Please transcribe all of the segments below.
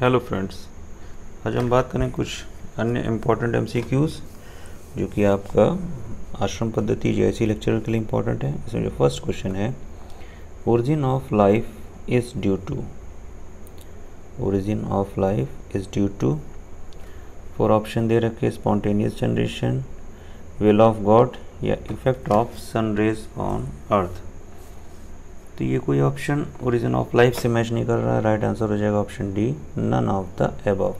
Hello friends आज हम बात करें कुछ अन्य इम्पोर्टेंट एम जो कि आपका आश्रम पद्धति जैसी लेक्चर के लिए इम्पोर्टेंट है। इसमें जो फ़र्स्ट क्वेश्चन है origin of life is due to origin of life is due to four option दे रखे spontaneous generation will of God या effect of sun rays on earth तो ये कोई ऑप्शन ओरिजिन ऑफ़ लाइफ से match नहीं कर रहा है। राइट आंसर हो जाएगा option D none of the above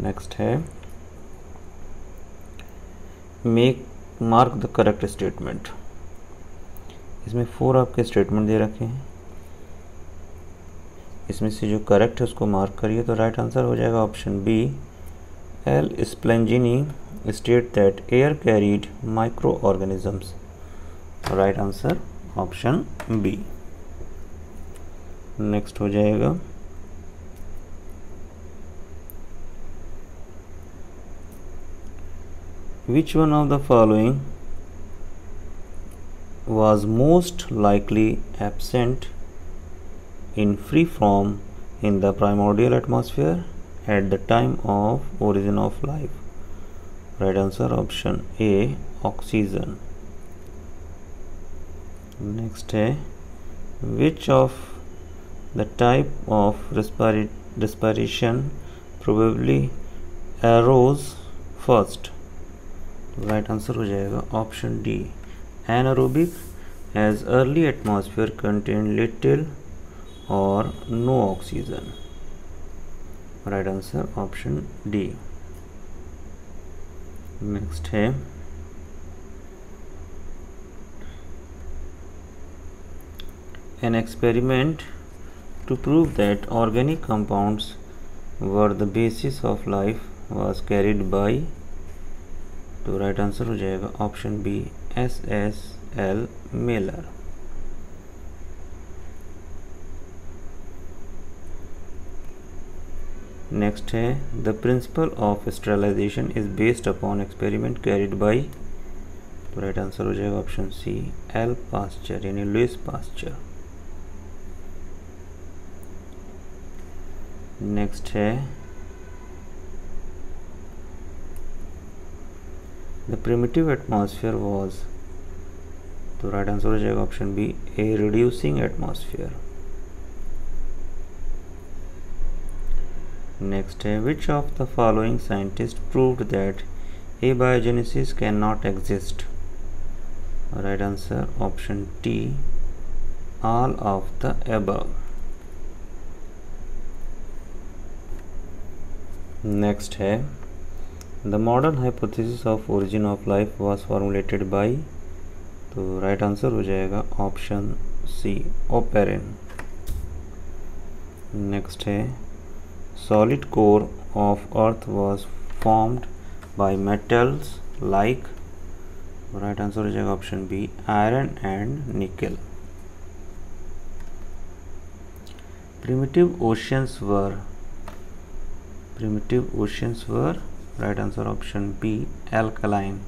next है make mark the correct statement इसमें फोर आपके स्टेटमेंट दे रखे हैं। इसमें से जो करेक्ट है उसको मार्क करिए तो राइट आंसर हो जाएगा option B L Spallanzani state that air carried micro organisms right answer option B next हो जाएगा which one of the following was most likely absent in free form in the primordial atmosphere at the time of origin of life right answer option a oxygen next है which of the type of respiration probably arose first right answer हो जाएगा option D anaerobic as early atmosphere contained little or no oxygen right answer option d next है An experiment to prove that organic compounds were the basis of life was carried by तो right answer हो जाएगा option B S S L Mailer next है the principle of sterilisation is based upon experiment carried by तो right answer हो जाएगा option C L pasture यानी Louis Pasteur next है the primitive atmosphere was तो right answer हो जाएगा option B a reducing atmosphere next है which of the following scientist proved that A biogenesis can not exist right answer option T all Next है the modern hypothesis of origin of life was formulated by तो right answer हो जाएगा option C Oparin next है solid core of earth was formed by metals like right answer हो जाएगा option B iron and nickel primitive oceans were primitive oceans were right answer option B alkaline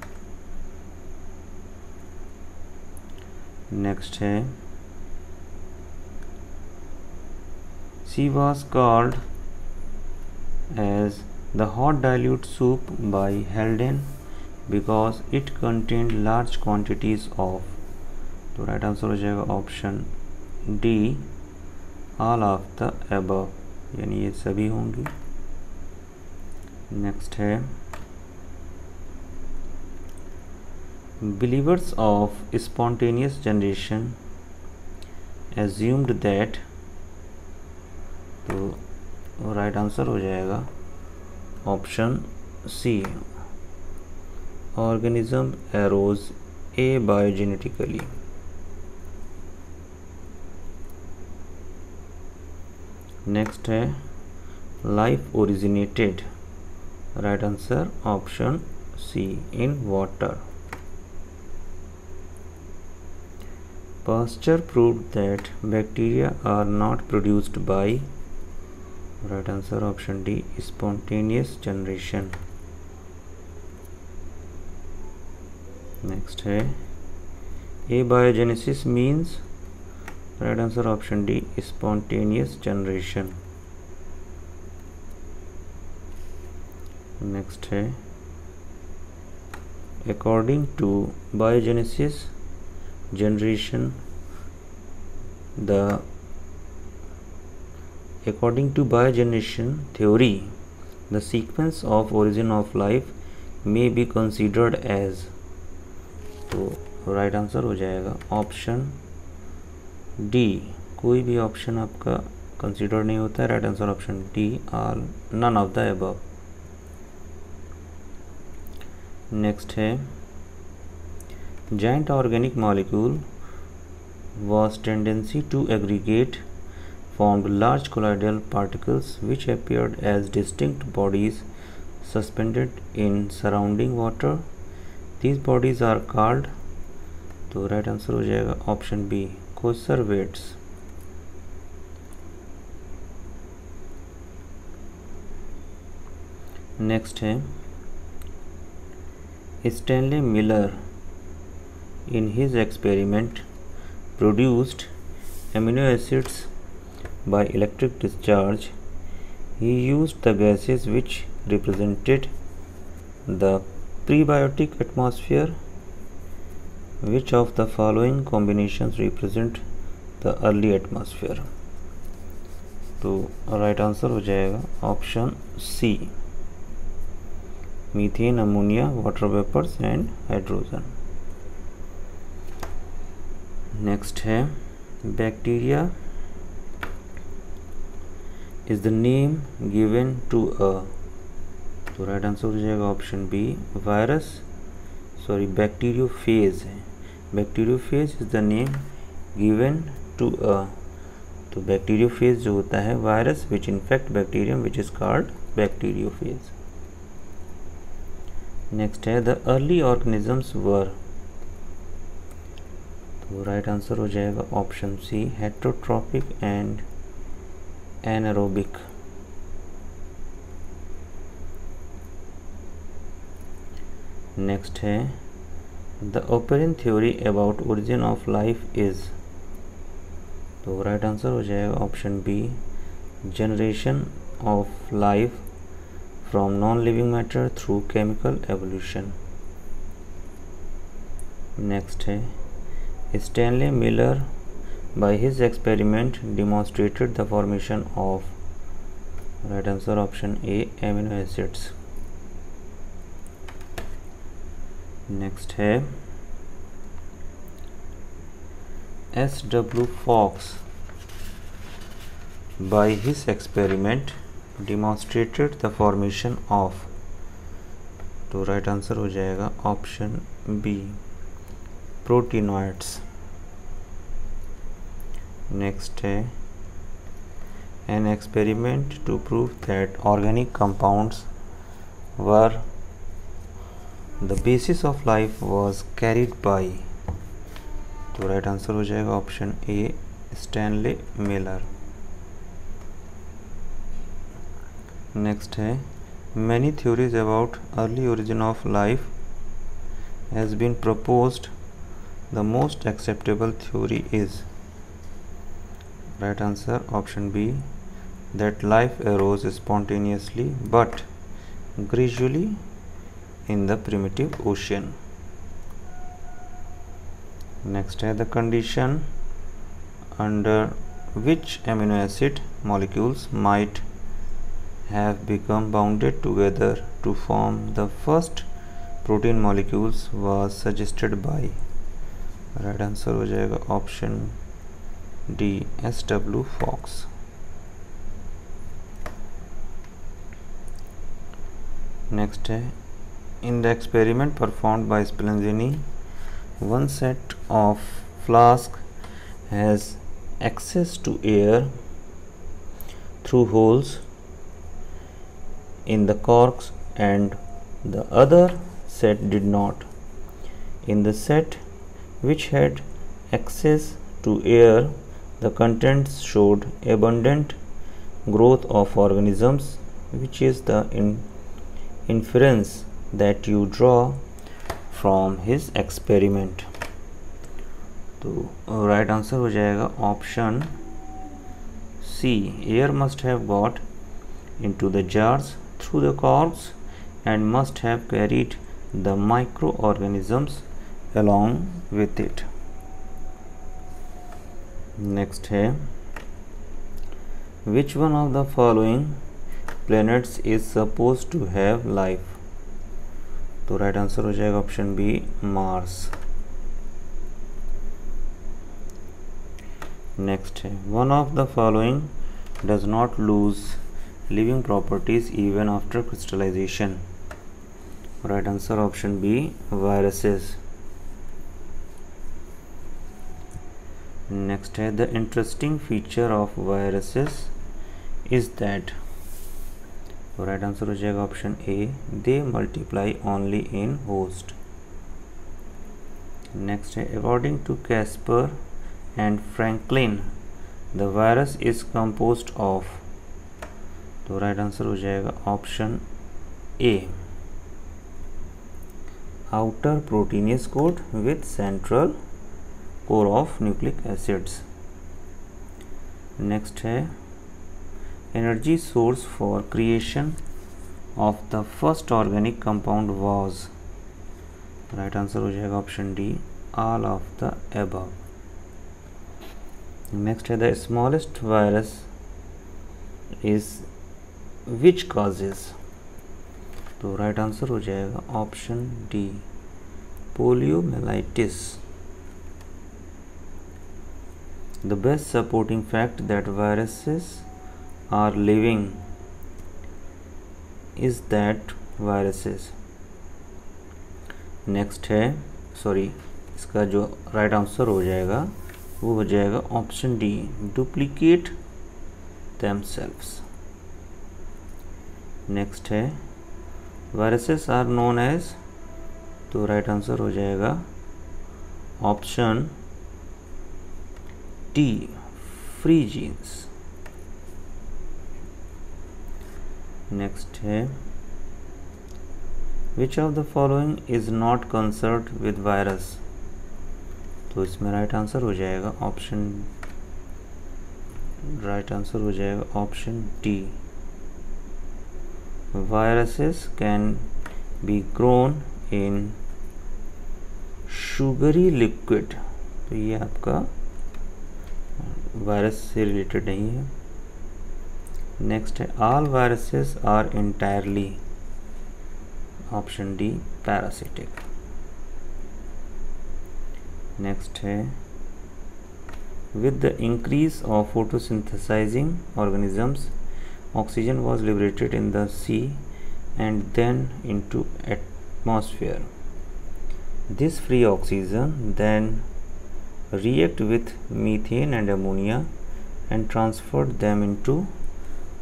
next है she was called as the hot dilute soup by Helden because it contained large quantities of तो right answer हो जाएगा option D all of the above यानी ये सभी होंगी next है। Believers of spontaneous generation assumed that तो right answer हो जाएगा। Option C organism arose a biogenetically next है life originated right answer option C in water. Pasteur proved that bacteria are not produced by right answer option D spontaneous generation. Next है abiogenesis means right answer option D spontaneous generation next है। According to biogenesis generation the according to biogenation theory the sequence of origin of life may be considered as तो right answer हो जाएगा। Option D कोई भी option आपका consider नहीं होता है। Right answer option D are none of the above next है joint organic molecule was tendency to aggregate form large colloidal particles which appeared as distinct bodies suspended in surrounding water these bodies are card तो right answer हो जाएगा option B coacervates next है Stanley Miller in his experiment produced amino acids by electric discharge. He used the gases which represented the prebiotic atmosphere. Which of the following combinations represent the early atmosphere? तो right answer हो जाएगा option C methane, ammonia water vapors and hydrogen next है bacteria is the name given to a तो right answer हो जाएगा option B virus sorry bacteriophage है। Bacteriophage is the name given to a तो bacteriophage जो होता है virus which infect bacterium which is called bacteriophage next है the early organisms were तो राइट आंसर हो जाएगा option C heterotrophic and anaerobic next है the Oparin theory about origin of life is तो राइट आंसर हो जाएगा option B generation of life from non-living matter through chemical evolution next Stanley Miller by his experiment demonstrated the formation of right answer option A amino acids next है S. W. Fox by his experiment demonstrated the formation of तो right answer हो जाएगा option B प्रोटीनॉइड्स next है an experiment to prove that organic compounds were the basis of life was carried by तो right answer हो जाएगा option ए Stanley Miller next है many theories about early origin of life has been proposed the most acceptable theory is right answer option B that life arose spontaneously but gradually in the primitive ocean. Next है the condition under which amino acid molecules might have become bounded together to form the first protein molecules was suggested by right answer option D. S. W. Fox next in the experiment performed by Spallanzani one set of flask has access to air through holes in the corks and the other set did not. In the set which had access to air, the contents showed abundant growth of organisms, which is the in inference that you draw from his experiment. तो right answer हो जाएगा option C air must have got into the jars through the corks and must have carried the microorganisms along with it next है which one of the following planets is supposed to have life तो right answer हो जाएगा option B Mars next है one of the following does not lose living properties even after crystallisation right answer option B viruses next है the interesting feature of viruses is that तो right answer हो जाएगा option A they multiply only in host next है according to Caspar and Franklin the virus is compose of तो right answer हो जाएगा option A outer proteinaceous coat with central core of nucleic acids next है energy source for creation of the first organic compound was right answer हो जाएगा option D all of the above next है the smallest virus is which causes तो right right answer हो जाएगा option D poliomyelitis the best supporting fact that viruses are living is that viruses next है sorry इसका जो right right answer हो जाएगा, वो हो जाएगा option D duplicate themselves. Next है। वायरसेस आर नोन एज तो राइट आंसर हो जाएगा। Option T free genes next है। Which of the following is not concert with virus तो इसमें राइट आंसर हो जाएगा। ऑप्शन राइट आंसर हो जाएगा। Option D viruses can be grown in sugary liquid तो ये आपका वायरस से रिलेटेड नहीं है नेक्स्ट है all viruses are entirely option D parasitic next है, with the increase of photosynthesizing organisms oxygen was liberated in the sea and then into atmosphere this free oxygen then react with methane and ammonia and transferred them into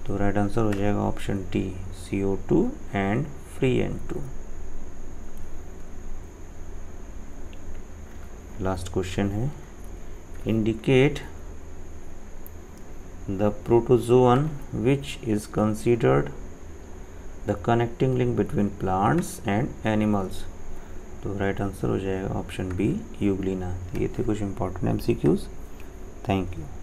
तो right answer हो जाएगा option T C O two and free N to last question है indicate the protozoan which is considered the connecting link between plants and animals तो right answer हो जाएगा option B Euglena ये थे कुछ important MCQs thank you